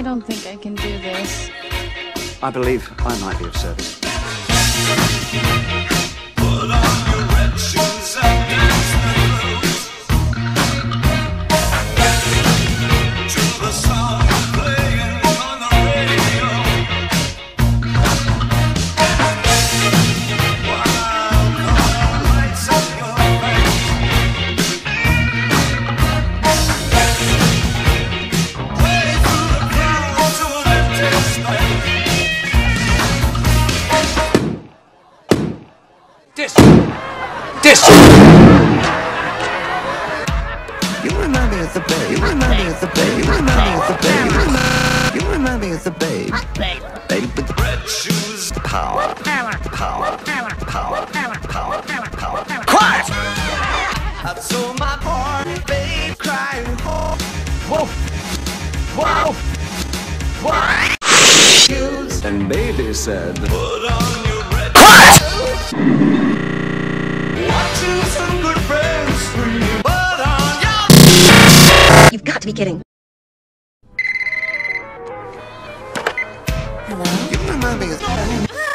I don't think I can do this. I believe I might be of service. You remind me of the babe. You remind me of the babe. You remind me of the babe. You remind, me of the babe. Babe with the Red shoes power. Power. Power. Power. Power. Power. Quiet! I saw my poor babe crying. Whoa! Whoa! Whoa! And baby said, Put on your red shoes. Quiet! Got to be kidding. You remind me of